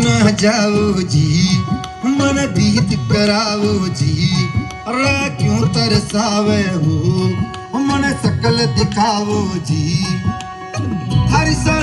जाओ जी, मन बीत कराओ जी। रा क्यों तरसावे हो? मन सकल दिखाओ जी। हर शरारत